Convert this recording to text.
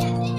Yes,